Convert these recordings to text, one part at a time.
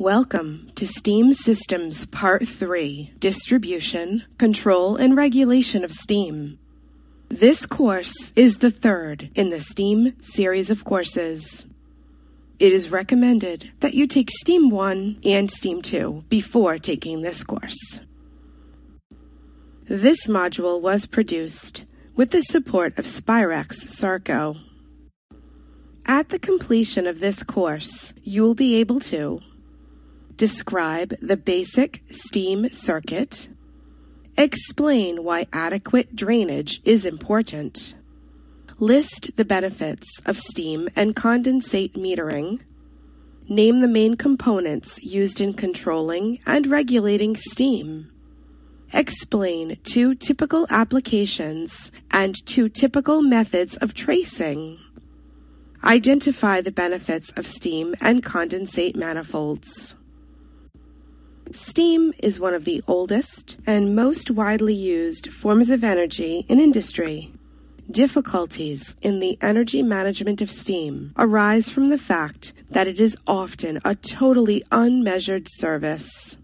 Welcome to STEAM Systems Part 3 Distribution, Control, and Regulation of STEAM. This course is the third in the STEAM series of courses. It is recommended that you take STEAM 1 and STEAM 2 before taking this course. This module was produced with the support of Spirax Sarco. At the completion of this course, you will be able to describe the basic steam circuit, explain why adequate drainage is important, list the benefits of steam and condensate metering, name the main components used in controlling and regulating steam, explain two typical applications and two typical methods of tracing. Identify the benefits of steam and condensate manifolds. Steam is one of the oldest and most widely used forms of energy in industry. Difficulties in the energy management of steam arise from the fact that it is often a totally unmeasured service.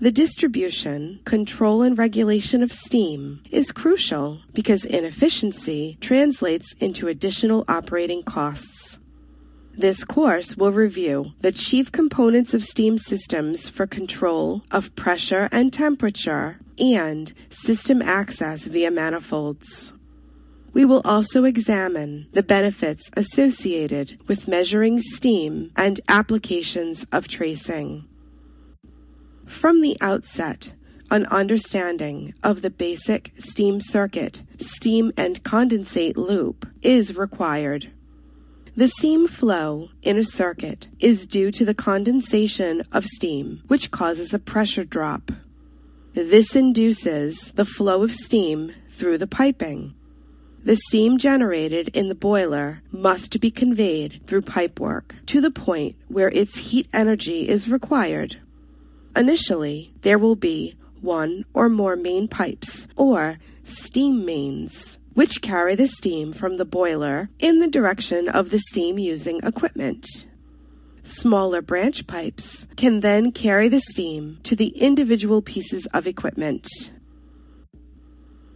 The distribution, control, and regulation of steam is crucial because inefficiency translates into additional operating costs. This course will review the chief components of steam systems for control of pressure and temperature and system access via manifolds. We will also examine the benefits associated with measuring steam and applications of tracing. From the outset, an understanding of the basic steam circuit, steam and condensate loop, is required. The steam flow in a circuit is due to the condensation of steam, which causes a pressure drop. This induces the flow of steam through the piping. The steam generated in the boiler must be conveyed through pipework to the point where its heat energy is required. Initially, there will be one or more main pipes, or steam mains which carry the steam from the boiler in the direction of the steam using equipment. Smaller branch pipes can then carry the steam to the individual pieces of equipment.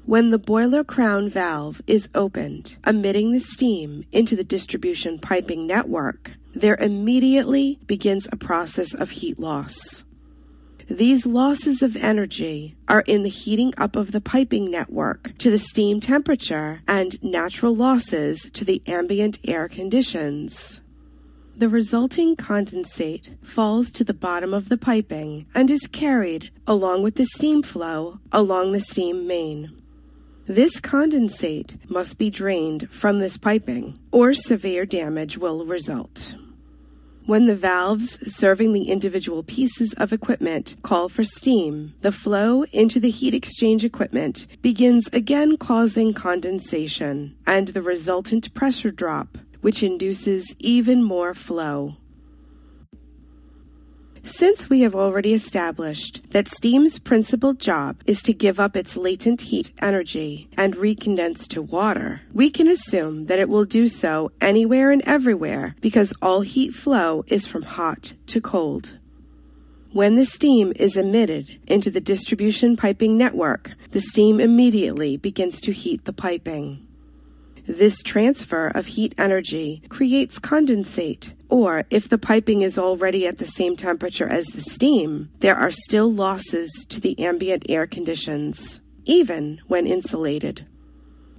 When the boiler crown valve is opened, emitting the steam into the distribution piping network, there immediately begins a process of heat loss. These losses of energy are in the heating up of the piping network to the steam temperature and natural losses to the ambient air conditions. The resulting condensate falls to the bottom of the piping and is carried, along with the steam flow, along the steam main. This condensate must be drained from this piping, or severe damage will result. When the valves serving the individual pieces of equipment call for steam, the flow into the heat exchange equipment begins again causing condensation and the resultant pressure drop, which induces even more flow. Since we have already established that steam's principal job is to give up its latent heat energy and recondense to water, we can assume that it will do so anywhere and everywhere because all heat flow is from hot to cold. When the steam is emitted into the distribution piping network, the steam immediately begins to heat the piping. This transfer of heat energy creates condensate, or if the piping is already at the same temperature as the steam, there are still losses to the ambient air conditions, even when insulated.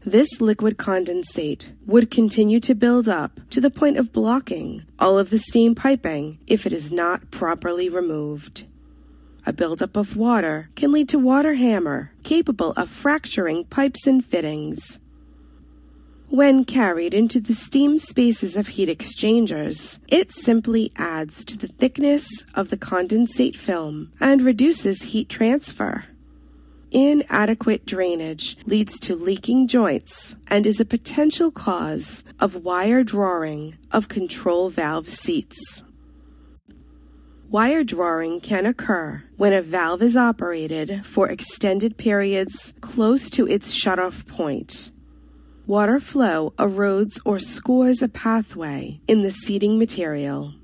This liquid condensate would continue to build up to the point of blocking all of the steam piping if it is not properly removed. A buildup of water can lead to water hammer, capable of fracturing pipes and fittings. When carried into the steam spaces of heat exchangers, it simply adds to the thickness of the condensate film and reduces heat transfer. Inadequate drainage leads to leaking joints and is a potential cause of wire drawing of control valve seats. Wire drawing can occur when a valve is operated for extended periods close to its shutoff point Water flow erodes or scores a pathway in the seating material.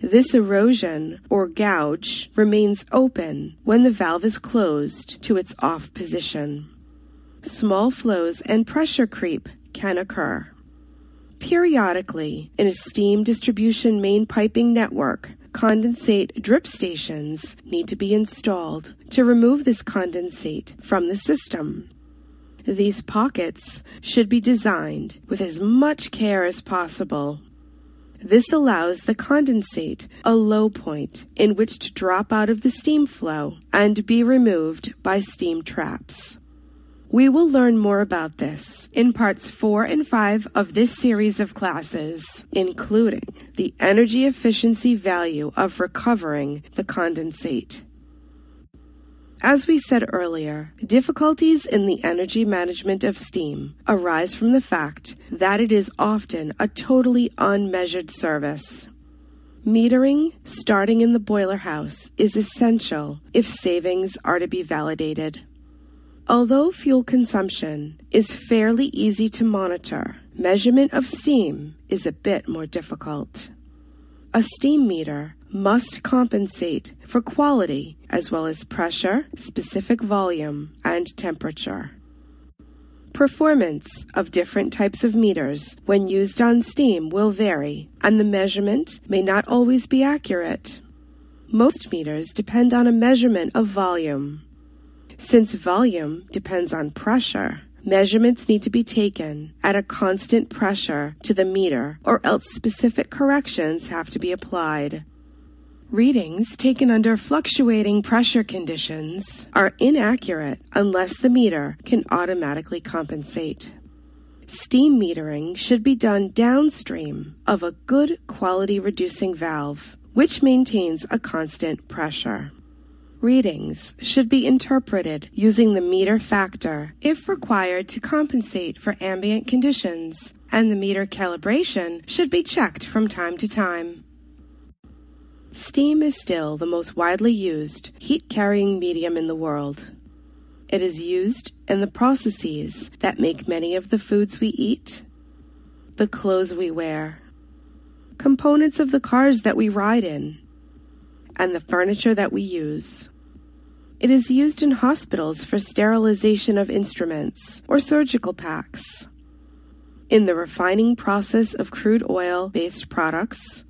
This erosion, or gouge, remains open when the valve is closed to its off position. Small flows and pressure creep can occur. Periodically, in a steam distribution main piping network, condensate drip stations need to be installed to remove this condensate from the system. These pockets should be designed with as much care as possible. This allows the condensate a low point in which to drop out of the steam flow and be removed by steam traps. We will learn more about this in parts 4 and 5 of this series of classes, including the energy efficiency value of recovering the condensate. As we said earlier, difficulties in the energy management of steam arise from the fact that it is often a totally unmeasured service. Metering, starting in the boiler house, is essential if savings are to be validated. Although fuel consumption is fairly easy to monitor, measurement of steam is a bit more difficult. A steam meter must compensate for quality as well as pressure, specific volume, and temperature. Performance of different types of meters when used on steam will vary, and the measurement may not always be accurate. Most meters depend on a measurement of volume. Since volume depends on pressure, measurements need to be taken at a constant pressure to the meter, or else specific corrections have to be applied. Readings taken under fluctuating pressure conditions are inaccurate unless the meter can automatically compensate. Steam metering should be done downstream of a good quality reducing valve, which maintains a constant pressure. Readings should be interpreted using the meter factor if required to compensate for ambient conditions, and the meter calibration should be checked from time to time. Steam is still the most widely used heat carrying medium in the world. It is used in the processes that make many of the foods we eat, the clothes we wear, components of the cars that we ride in, and the furniture that we use. It is used in hospitals for sterilization of instruments or surgical packs, in the refining process of crude oil based products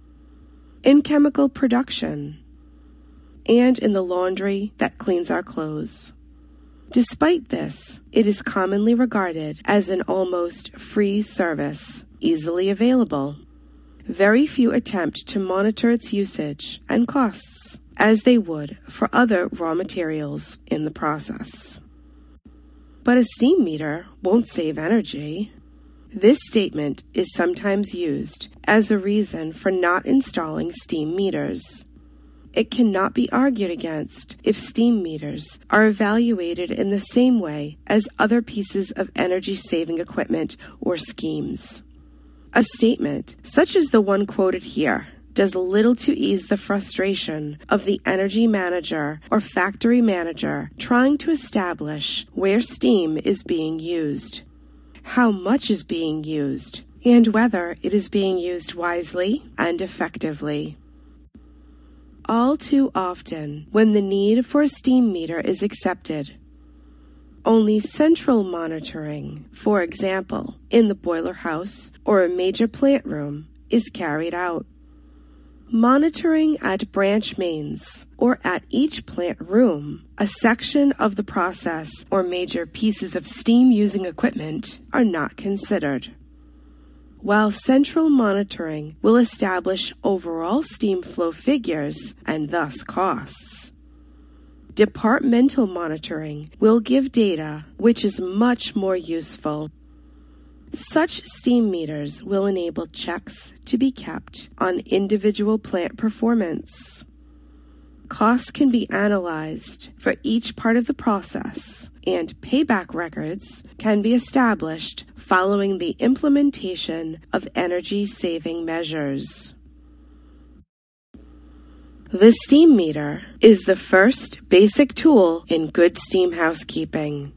in chemical production, and in the laundry that cleans our clothes. Despite this, it is commonly regarded as an almost free service, easily available. Very few attempt to monitor its usage and costs as they would for other raw materials in the process. But a steam meter won't save energy. This statement is sometimes used as a reason for not installing steam meters. It cannot be argued against if steam meters are evaluated in the same way as other pieces of energy saving equipment or schemes. A statement, such as the one quoted here, does little to ease the frustration of the energy manager or factory manager trying to establish where steam is being used how much is being used, and whether it is being used wisely and effectively. All too often, when the need for a steam meter is accepted, only central monitoring, for example, in the boiler house or a major plant room, is carried out. Monitoring at branch mains or at each plant room, a section of the process or major pieces of steam using equipment are not considered. While central monitoring will establish overall steam flow figures and thus costs, departmental monitoring will give data which is much more useful such steam meters will enable checks to be kept on individual plant performance. Costs can be analyzed for each part of the process, and payback records can be established following the implementation of energy saving measures. The steam meter is the first basic tool in good steam housekeeping.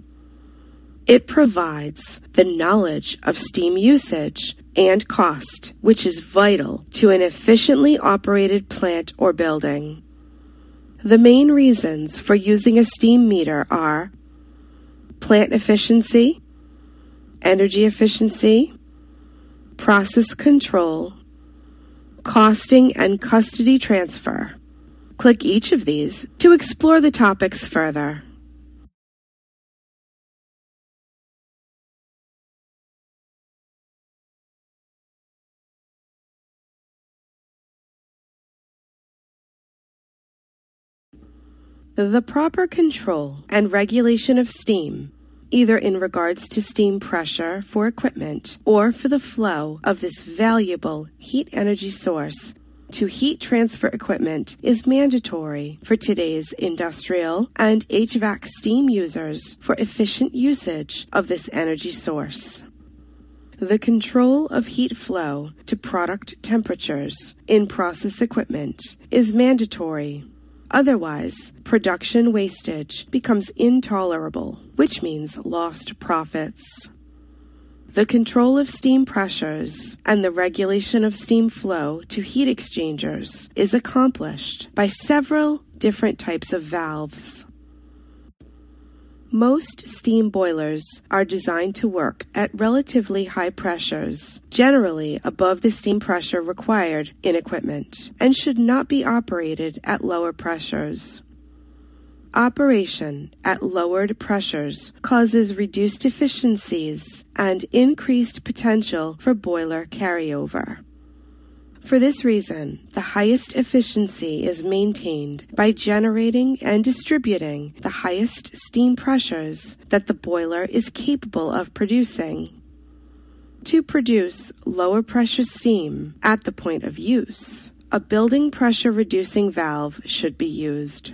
It provides the knowledge of steam usage and cost, which is vital to an efficiently operated plant or building. The main reasons for using a steam meter are plant efficiency, energy efficiency, process control, costing and custody transfer. Click each of these to explore the topics further. The proper control and regulation of steam, either in regards to steam pressure for equipment or for the flow of this valuable heat energy source to heat transfer equipment, is mandatory for today's industrial and HVAC steam users for efficient usage of this energy source. The control of heat flow to product temperatures in process equipment is mandatory Otherwise, production wastage becomes intolerable, which means lost profits. The control of steam pressures and the regulation of steam flow to heat exchangers is accomplished by several different types of valves. Most steam boilers are designed to work at relatively high pressures, generally above the steam pressure required in equipment, and should not be operated at lower pressures. Operation at lowered pressures causes reduced efficiencies and increased potential for boiler carryover. For this reason, the highest efficiency is maintained by generating and distributing the highest steam pressures that the boiler is capable of producing. To produce lower pressure steam at the point of use, a building pressure reducing valve should be used.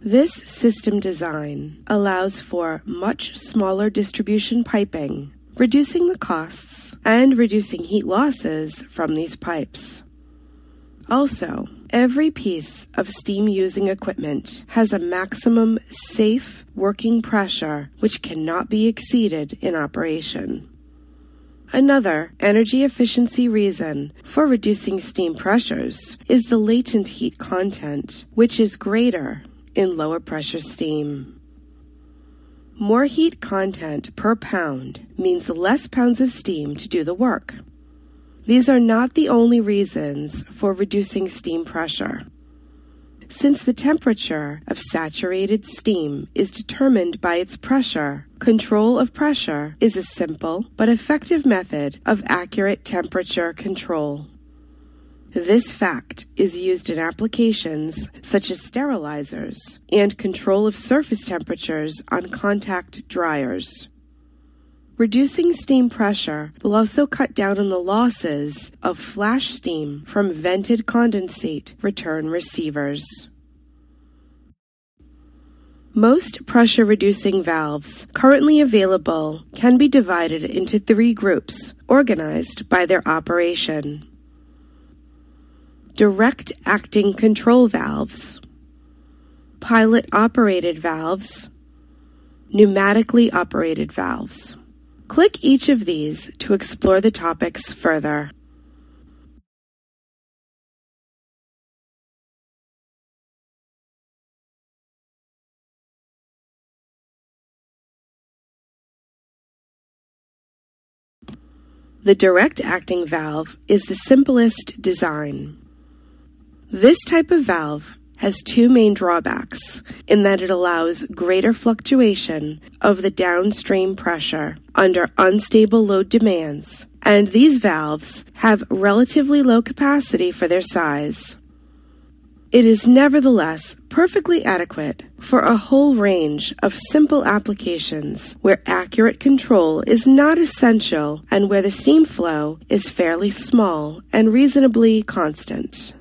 This system design allows for much smaller distribution piping, reducing the costs and reducing heat losses from these pipes. Also, every piece of steam using equipment has a maximum safe working pressure which cannot be exceeded in operation. Another energy efficiency reason for reducing steam pressures is the latent heat content, which is greater in lower pressure steam. More heat content per pound means less pounds of steam to do the work. These are not the only reasons for reducing steam pressure. Since the temperature of saturated steam is determined by its pressure, control of pressure is a simple but effective method of accurate temperature control. This fact is used in applications such as sterilizers and control of surface temperatures on contact dryers. Reducing steam pressure will also cut down on the losses of flash steam from vented condensate return receivers. Most pressure reducing valves currently available can be divided into three groups organized by their operation direct acting control valves, pilot operated valves, pneumatically operated valves. Click each of these to explore the topics further. The direct acting valve is the simplest design. This type of valve has two main drawbacks in that it allows greater fluctuation of the downstream pressure under unstable load demands, and these valves have relatively low capacity for their size. It is nevertheless perfectly adequate for a whole range of simple applications where accurate control is not essential and where the steam flow is fairly small and reasonably constant.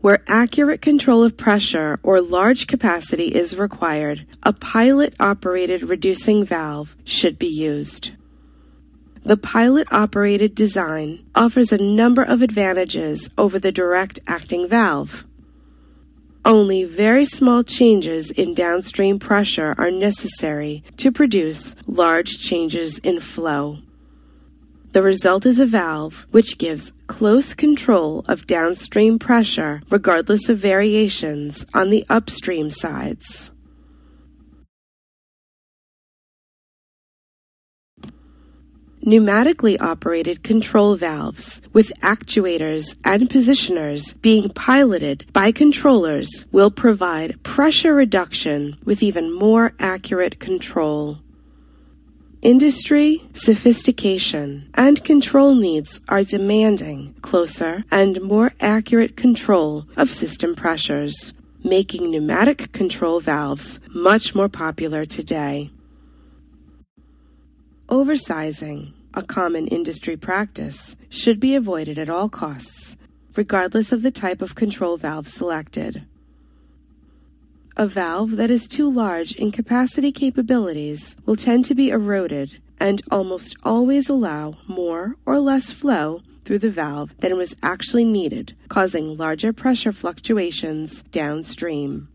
Where accurate control of pressure or large capacity is required, a pilot operated reducing valve should be used. The pilot operated design offers a number of advantages over the direct acting valve. only very small changes in downstream pressure are necessary to produce large changes in flow. The result is a valve which gives close control of downstream pressure regardless of variations on the upstream sides. pneumatically operated control valves with actuators and positioners being piloted by controllers will provide pressure reduction with even more accurate control. Industry, sophistication, and control needs are demanding closer and more accurate control of system pressures, making pneumatic control valves much more popular today. Oversizing, a common industry practice, should be avoided at all costs, regardless of the type of control valve selected. A valve that is too large in capacity capabilities will tend to be eroded and almost always allow more or less flow through the valve than was actually needed, causing larger pressure fluctuations downstream.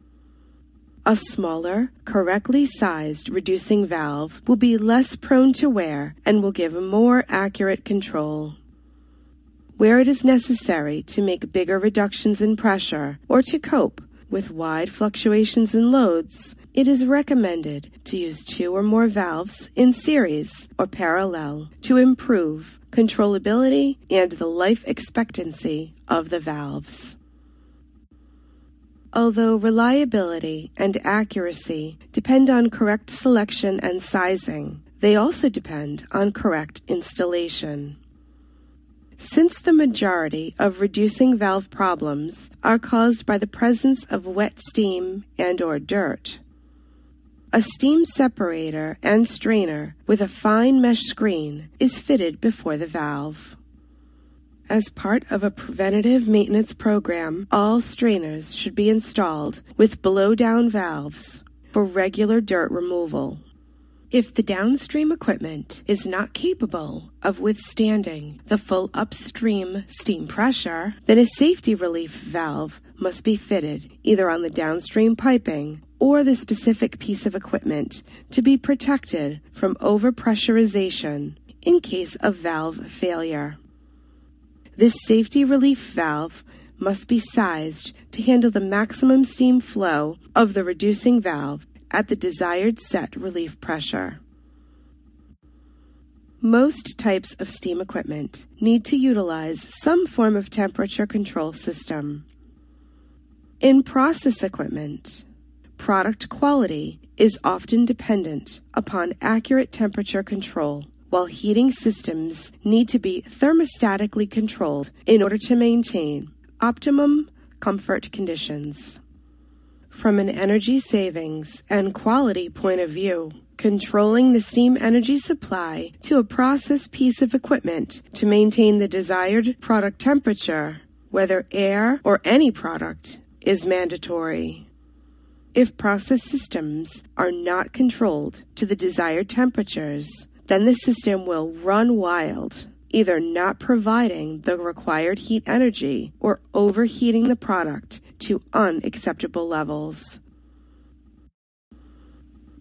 A smaller, correctly sized reducing valve will be less prone to wear and will give more accurate control. Where it is necessary to make bigger reductions in pressure or to cope with wide fluctuations in loads, it is recommended to use two or more valves in series or parallel to improve controllability and the life expectancy of the valves. Although reliability and accuracy depend on correct selection and sizing, they also depend on correct installation. Since the majority of reducing valve problems are caused by the presence of wet steam and or dirt, a steam separator and strainer with a fine mesh screen is fitted before the valve. As part of a preventative maintenance program, all strainers should be installed with blow down valves for regular dirt removal. If the downstream equipment is not capable of withstanding the full upstream steam pressure, then a safety relief valve must be fitted either on the downstream piping or the specific piece of equipment to be protected from overpressurization in case of valve failure. This safety relief valve must be sized to handle the maximum steam flow of the reducing valve at the desired set relief pressure. Most types of steam equipment need to utilize some form of temperature control system. In process equipment, product quality is often dependent upon accurate temperature control while heating systems need to be thermostatically controlled in order to maintain optimum comfort conditions. From an energy savings and quality point of view, controlling the steam energy supply to a process piece of equipment to maintain the desired product temperature, whether air or any product, is mandatory. If process systems are not controlled to the desired temperatures, then the system will run wild, either not providing the required heat energy or overheating the product to unacceptable levels.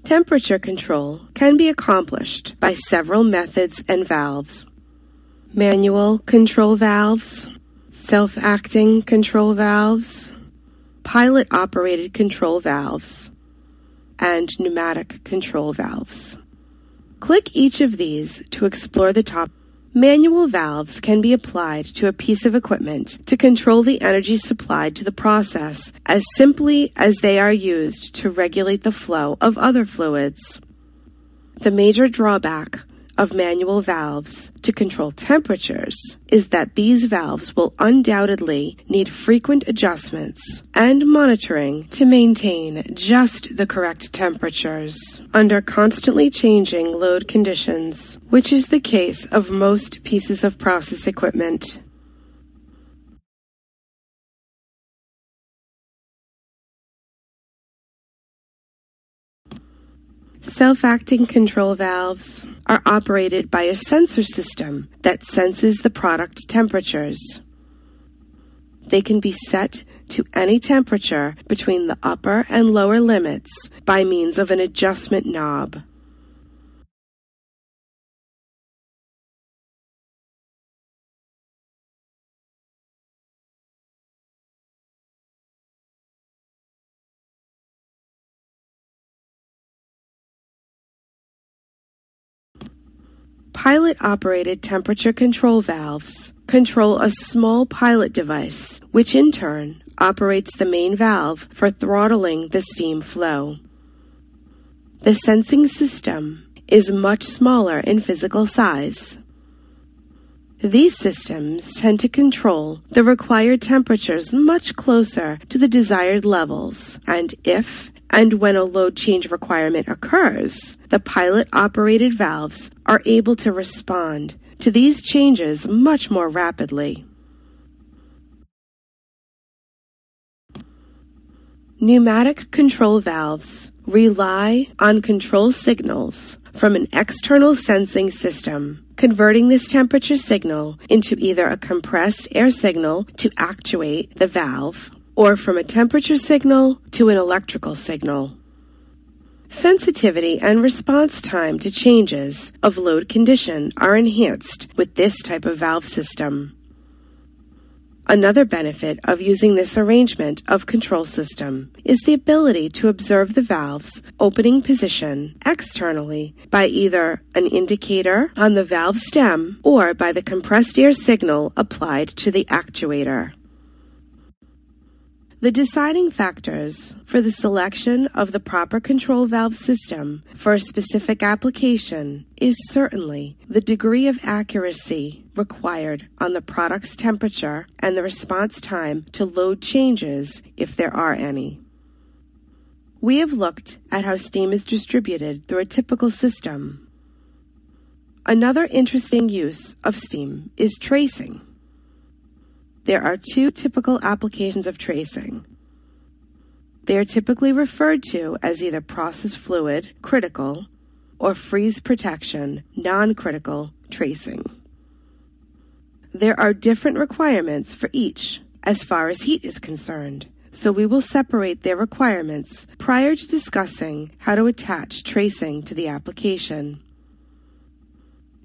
Temperature control can be accomplished by several methods and valves. Manual control valves, self-acting control valves, pilot operated control valves, and pneumatic control valves. Click each of these to explore the top. Manual valves can be applied to a piece of equipment to control the energy supplied to the process as simply as they are used to regulate the flow of other fluids. The major drawback of manual valves to control temperatures is that these valves will undoubtedly need frequent adjustments and monitoring to maintain just the correct temperatures under constantly changing load conditions, which is the case of most pieces of process equipment. Self-acting control valves are operated by a sensor system that senses the product temperatures. They can be set to any temperature between the upper and lower limits by means of an adjustment knob. Pilot operated temperature control valves control a small pilot device, which in turn operates the main valve for throttling the steam flow. The sensing system is much smaller in physical size. These systems tend to control the required temperatures much closer to the desired levels, and if and when a load change requirement occurs, the pilot operated valves are able to respond to these changes much more rapidly. Pneumatic control valves rely on control signals from an external sensing system, converting this temperature signal into either a compressed air signal to actuate the valve or from a temperature signal to an electrical signal. Sensitivity and response time to changes of load condition are enhanced with this type of valve system. Another benefit of using this arrangement of control system is the ability to observe the valve's opening position externally by either an indicator on the valve stem or by the compressed air signal applied to the actuator. The deciding factors for the selection of the proper control valve system for a specific application is certainly the degree of accuracy required on the product's temperature and the response time to load changes if there are any. We have looked at how steam is distributed through a typical system. Another interesting use of steam is tracing. There are two typical applications of tracing. They are typically referred to as either process fluid, critical, or freeze protection, non critical tracing. There are different requirements for each as far as heat is concerned, so we will separate their requirements prior to discussing how to attach tracing to the application.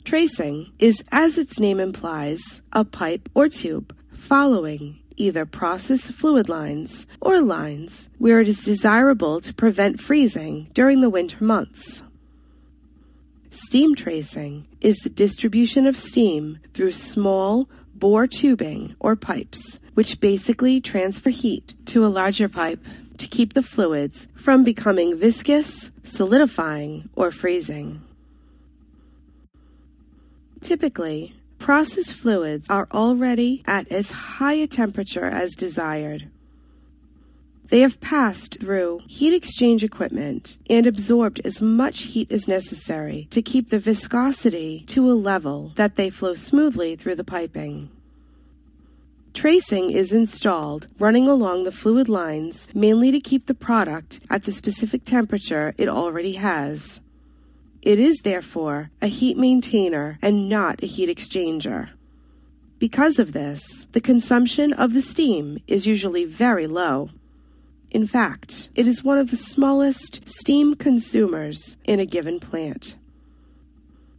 Tracing is, as its name implies, a pipe or tube following either process fluid lines or lines where it is desirable to prevent freezing during the winter months. Steam tracing is the distribution of steam through small bore tubing or pipes, which basically transfer heat to a larger pipe to keep the fluids from becoming viscous, solidifying, or freezing. Typically, Process fluids are already at as high a temperature as desired. They have passed through heat exchange equipment and absorbed as much heat as necessary to keep the viscosity to a level that they flow smoothly through the piping. Tracing is installed running along the fluid lines mainly to keep the product at the specific temperature it already has. It is therefore a heat maintainer and not a heat exchanger. Because of this, the consumption of the steam is usually very low. In fact, it is one of the smallest steam consumers in a given plant.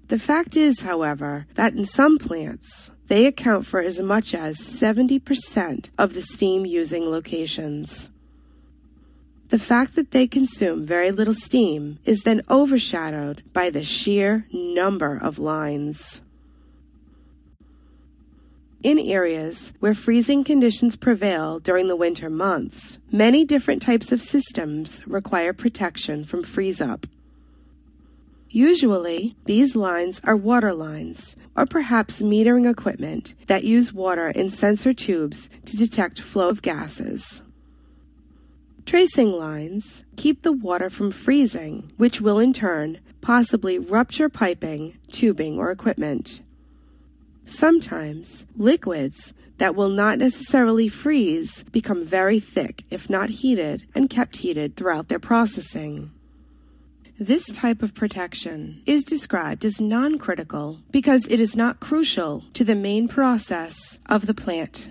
The fact is, however, that in some plants, they account for as much as 70% of the steam using locations. The fact that they consume very little steam is then overshadowed by the sheer number of lines. In areas where freezing conditions prevail during the winter months, many different types of systems require protection from freeze up. Usually, these lines are water lines, or perhaps metering equipment that use water in sensor tubes to detect flow of gases. Tracing lines keep the water from freezing, which will in turn possibly rupture piping, tubing, or equipment. Sometimes liquids that will not necessarily freeze become very thick if not heated and kept heated throughout their processing. This type of protection is described as non critical because it is not crucial to the main process of the plant.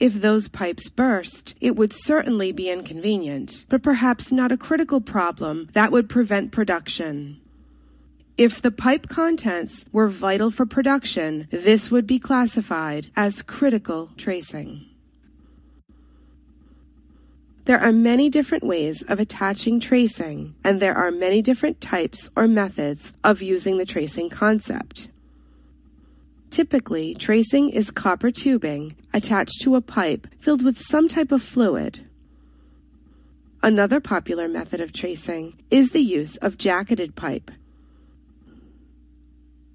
If those pipes burst, it would certainly be inconvenient, but perhaps not a critical problem that would prevent production. If the pipe contents were vital for production, this would be classified as critical tracing. There are many different ways of attaching tracing, and there are many different types or methods of using the tracing concept. Typically, tracing is copper tubing attached to a pipe filled with some type of fluid. Another popular method of tracing is the use of jacketed pipe.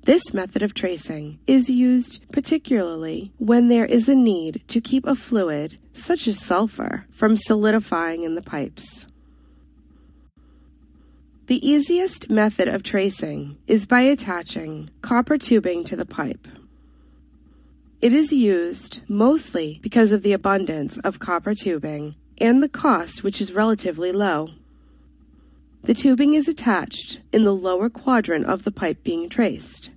This method of tracing is used particularly when there is a need to keep a fluid, such as sulfur, from solidifying in the pipes. The easiest method of tracing is by attaching copper tubing to the pipe. It is used mostly because of the abundance of copper tubing and the cost, which is relatively low. The tubing is attached in the lower quadrant of the pipe being traced.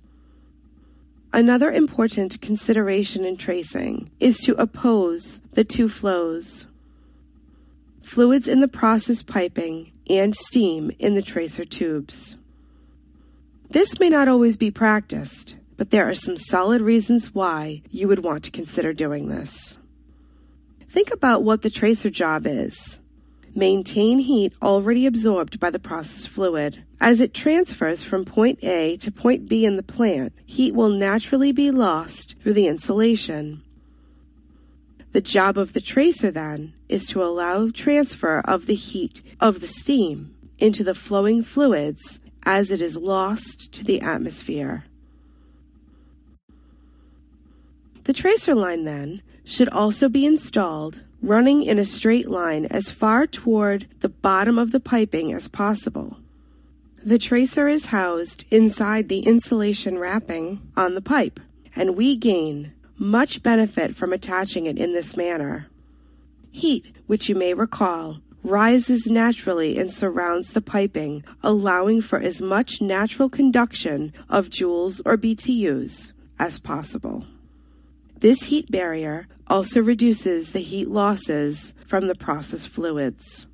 Another important consideration in tracing is to oppose the two flows fluids in the process piping and steam in the tracer tubes. This may not always be practiced, but there are some solid reasons why you would want to consider doing this. Think about what the tracer job is. Maintain heat already absorbed by the process fluid. As it transfers from point A to point B in the plant, heat will naturally be lost through the insulation. The job of the tracer, then, is to allow transfer of the heat of the steam into the flowing fluids as it is lost to the atmosphere. The tracer line, then, should also be installed running in a straight line as far toward the bottom of the piping as possible. The tracer is housed inside the insulation wrapping on the pipe, and we gain much benefit from attaching it in this manner. Heat, which you may recall, rises naturally and surrounds the piping, allowing for as much natural conduction of joules or BTUs as possible. This heat barrier also reduces the heat losses from the process fluids.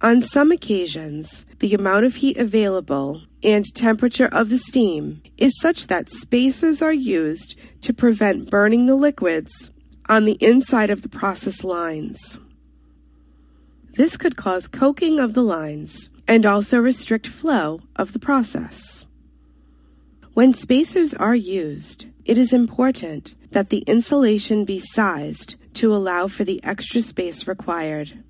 On some occasions, the amount of heat available and temperature of the steam is such that spacers are used to prevent burning the liquids on the inside of the process lines. This could cause coking of the lines and also restrict flow of the process. When spacers are used, it is important that the insulation be sized to allow for the extra space required.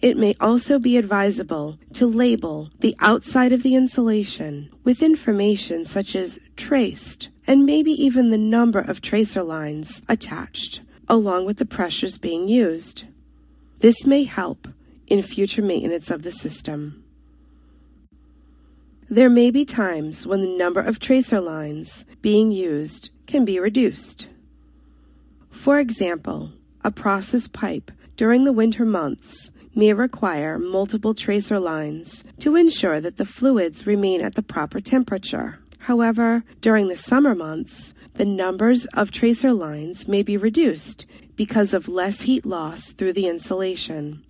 It may also be advisable to label the outside of the insulation with information such as traced and maybe even the number of tracer lines attached, along with the pressures being used. This may help in future maintenance of the system. There may be times when the number of tracer lines being used can be reduced. For example, a process pipe during the winter months may require multiple tracer lines to ensure that the fluids remain at the proper temperature. However, during the summer months, the numbers of tracer lines may be reduced because of less heat loss through the insulation.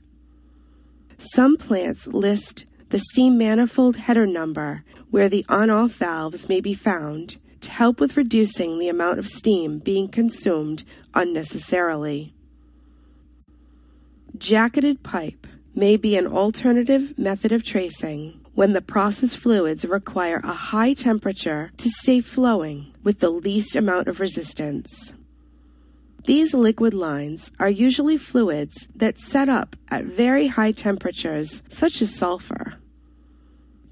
Some plants list the steam manifold header number where the on-off valves may be found to help with reducing the amount of steam being consumed unnecessarily. Jacketed pipe may be an alternative method of tracing when the process fluids require a high temperature to stay flowing with the least amount of resistance. These liquid lines are usually fluids that set up at very high temperatures, such as sulfur.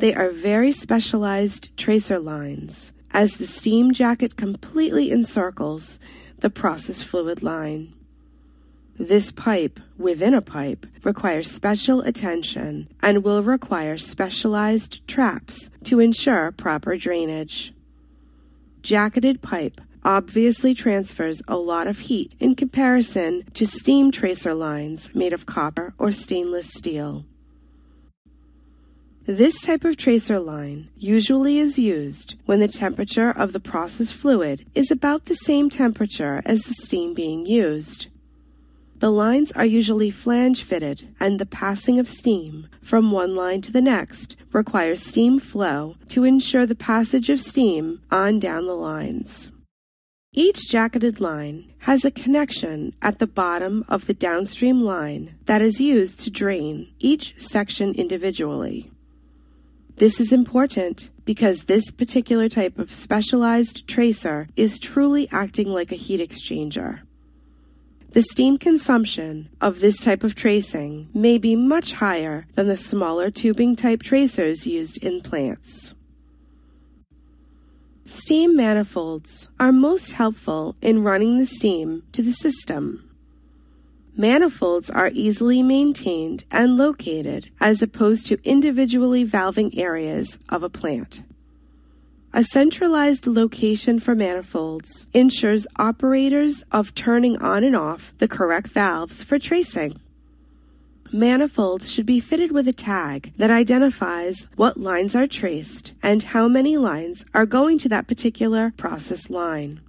They are very specialized tracer lines, as the steam jacket completely encircles the process fluid line. This pipe within a pipe requires special attention and will require specialized traps to ensure proper drainage. Jacketed pipe obviously transfers a lot of heat in comparison to steam tracer lines made of copper or stainless steel. This type of tracer line usually is used when the temperature of the process fluid is about the same temperature as the steam being used. The lines are usually flange fitted, and the passing of steam from one line to the next requires steam flow to ensure the passage of steam on down the lines. Each jacketed line has a connection at the bottom of the downstream line that is used to drain each section individually. This is important because this particular type of specialized tracer is truly acting like a heat exchanger. The steam consumption of this type of tracing may be much higher than the smaller tubing type tracers used in plants. Steam manifolds are most helpful in running the steam to the system. Manifolds are easily maintained and located as opposed to individually valving areas of a plant. A centralized location for manifolds ensures operators of turning on and off the correct valves for tracing. Manifolds should be fitted with a tag that identifies what lines are traced and how many lines are going to that particular process line.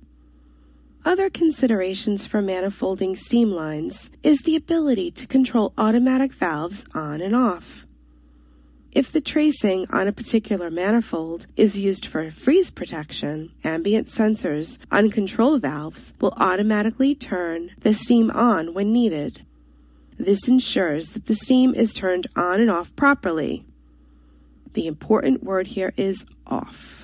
Other considerations for manifolding steam lines is the ability to control automatic valves on and off. If the tracing on a particular manifold is used for freeze protection, ambient sensors on control valves will automatically turn the steam on when needed. This ensures that the steam is turned on and off properly. The important word here is off.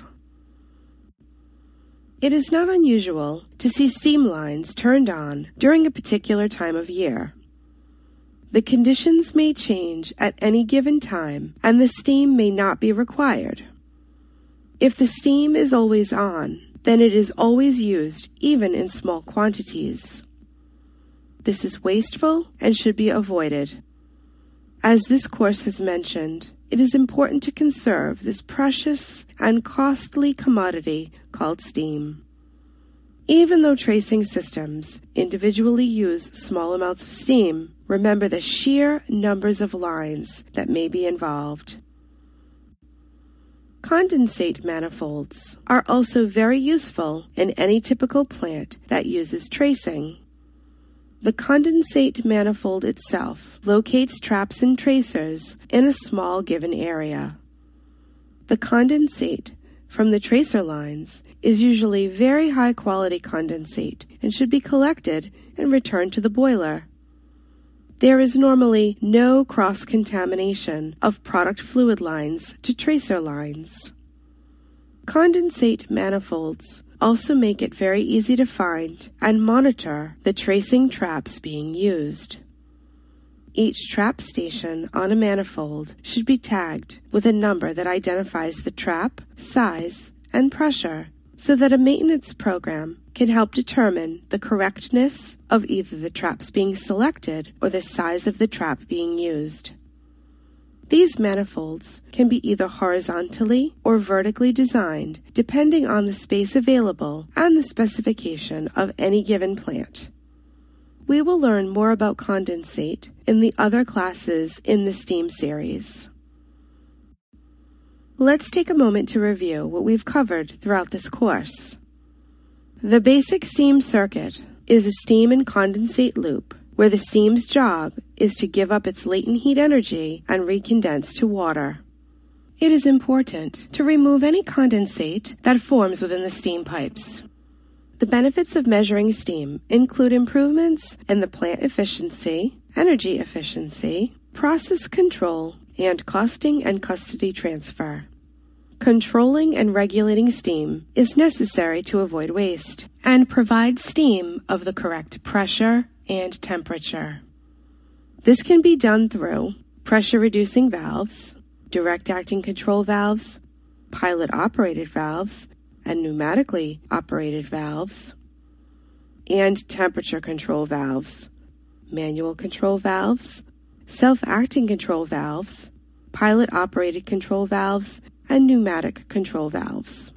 It is not unusual to see steam lines turned on during a particular time of year. The conditions may change at any given time and the steam may not be required. If the steam is always on, then it is always used even in small quantities. This is wasteful and should be avoided. As this course has mentioned, it is important to conserve this precious and costly commodity called steam. Even though tracing systems individually use small amounts of steam, remember the sheer numbers of lines that may be involved. Condensate manifolds are also very useful in any typical plant that uses tracing. The condensate manifold itself locates traps and tracers in a small given area. The condensate from the tracer lines is usually very high quality condensate and should be collected and returned to the boiler. There is normally no cross contamination of product fluid lines to tracer lines. Condensate manifolds also make it very easy to find and monitor the tracing traps being used. Each trap station on a manifold should be tagged with a number that identifies the trap, size, and pressure so that a maintenance program can help determine the correctness of either the traps being selected or the size of the trap being used. These manifolds can be either horizontally or vertically designed depending on the space available and the specification of any given plant. We will learn more about condensate in the other classes in the STEAM series. Let's take a moment to review what we've covered throughout this course. The basic steam circuit is a steam and condensate loop where the steam's job is to give up its latent heat energy and recondense to water. It is important to remove any condensate that forms within the steam pipes. The benefits of measuring steam include improvements in the plant efficiency, energy efficiency, process control, and costing and custody transfer. Controlling and regulating steam is necessary to avoid waste and provide steam of the correct pressure, and temperature. This can be done through pressure reducing valves, direct acting control valves, pilot operated valves, and pneumatically operated valves, and temperature control valves, manual control valves, self acting control valves, pilot operated control valves, and pneumatic control valves.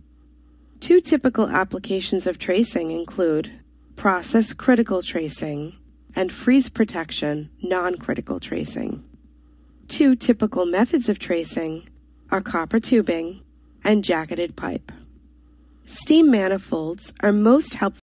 Two typical applications of tracing include process critical tracing and freeze protection non critical tracing. Two typical methods of tracing are copper tubing and jacketed pipe. Steam manifolds are most helpful